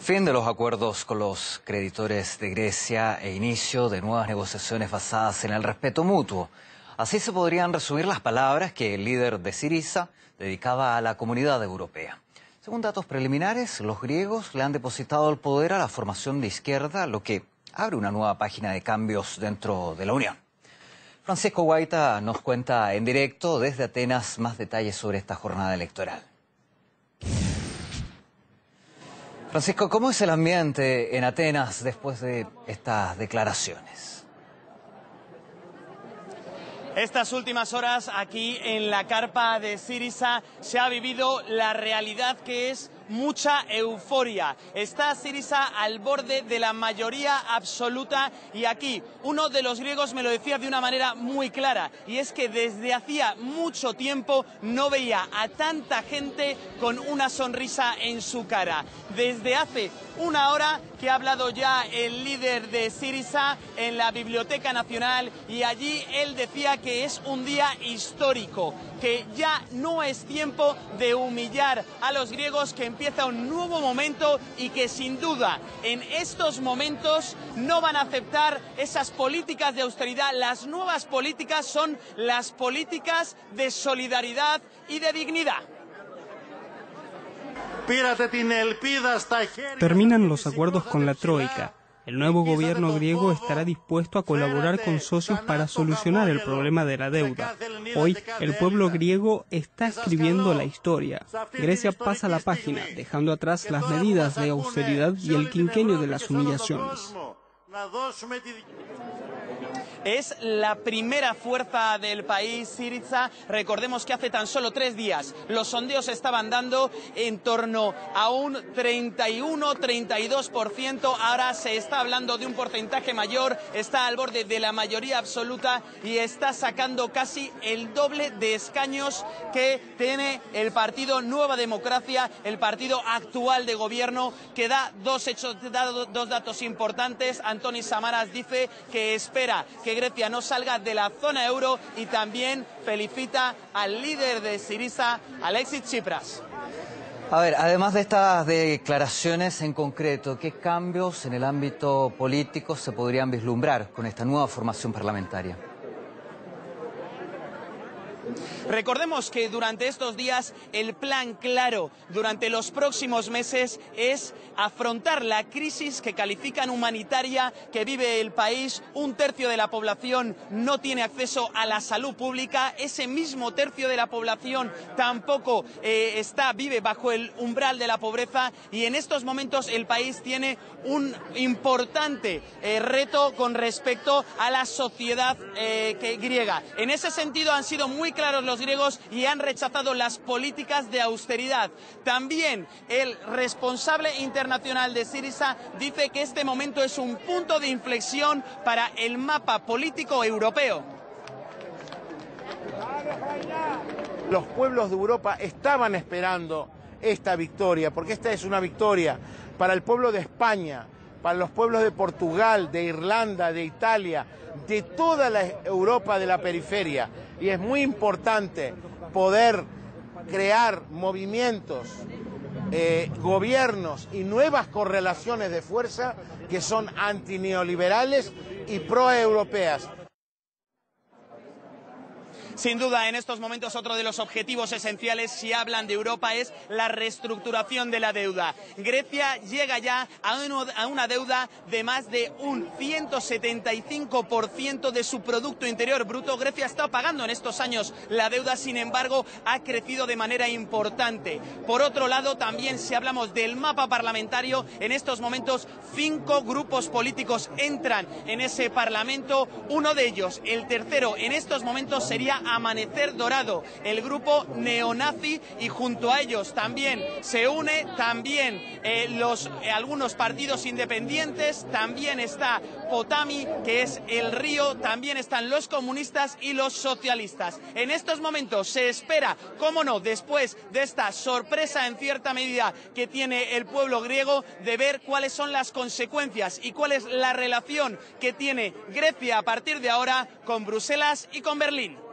Fin de los acuerdos con los creditores de Grecia e inicio de nuevas negociaciones basadas en el respeto mutuo. Así se podrían resumir las palabras que el líder de Siriza dedicaba a la comunidad europea. Según datos preliminares, los griegos le han depositado el poder a la formación de izquierda, lo que abre una nueva página de cambios dentro de la Unión. Francisco Guaita nos cuenta en directo desde Atenas más detalles sobre esta jornada electoral. Francisco, ¿cómo es el ambiente en Atenas después de estas declaraciones? Estas últimas horas aquí en la carpa de Siriza se ha vivido la realidad que es mucha euforia. Está Siriza al borde de la mayoría absoluta y aquí uno de los griegos me lo decía de una manera muy clara y es que desde hacía mucho tiempo no veía a tanta gente con una sonrisa en su cara. Desde hace una hora que ha hablado ya el líder de Siriza en la Biblioteca Nacional y allí él decía que es un día histórico, que ya no es tiempo de humillar a los griegos, que empieza un nuevo momento y que sin duda en estos momentos no van a aceptar esas políticas de austeridad. Las nuevas políticas son las políticas de solidaridad y de dignidad. Terminan los acuerdos con la Troika. El nuevo gobierno griego estará dispuesto a colaborar con socios para solucionar el problema de la deuda. Hoy el pueblo griego está escribiendo la historia. Grecia pasa la página, dejando atrás las medidas de austeridad y el quinquenio de las humillaciones. Es la primera fuerza del país, Siriza. Recordemos que hace tan solo tres días los sondeos estaban dando en torno a un 31-32%. Ahora se está hablando de un porcentaje mayor, está al borde de la mayoría absoluta y está sacando casi el doble de escaños que tiene el partido Nueva Democracia, el partido actual de gobierno, que da dos, hechos, da dos datos importantes. Antoni Samaras dice que espera que Grecia no salga de la zona euro y también felicita al líder de Siriza, Alexis Tsipras. A ver, además de estas declaraciones en concreto, ¿qué cambios en el ámbito político se podrían vislumbrar con esta nueva formación parlamentaria? Recordemos que durante estos días el plan claro durante los próximos meses es afrontar la crisis que califican humanitaria que vive el país. Un tercio de la población no tiene acceso a la salud pública. Ese mismo tercio de la población tampoco eh, está, vive bajo el umbral de la pobreza y en estos momentos el país tiene un importante eh, reto con respecto a la sociedad eh, que, griega. En ese sentido han sido muy claros los griegos y han rechazado las políticas de austeridad. También el responsable internacional de Siriza dice que este momento es un punto de inflexión para el mapa político europeo. Los pueblos de Europa estaban esperando esta victoria, porque esta es una victoria para el pueblo de España, para los pueblos de Portugal, de Irlanda, de Italia, de toda la Europa de la periferia. Y es muy importante poder crear movimientos, eh, gobiernos y nuevas correlaciones de fuerza que son antineoliberales y proeuropeas. Sin duda, en estos momentos otro de los objetivos esenciales, si hablan de Europa, es la reestructuración de la deuda. Grecia llega ya a una deuda de más de un 175% de su Producto Interior Bruto. Grecia está pagando en estos años la deuda, sin embargo, ha crecido de manera importante. Por otro lado, también si hablamos del mapa parlamentario, en estos momentos cinco grupos políticos entran en ese Parlamento. Uno de ellos, el tercero, en estos momentos sería Amanecer Dorado, el grupo neonazi y junto a ellos también se une también eh, los eh, algunos partidos independientes, también está Potami, que es el río, también están los comunistas y los socialistas. En estos momentos se espera, cómo no, después de esta sorpresa en cierta medida que tiene el pueblo griego, de ver cuáles son las consecuencias y cuál es la relación que tiene Grecia a partir de ahora con Bruselas y con Berlín.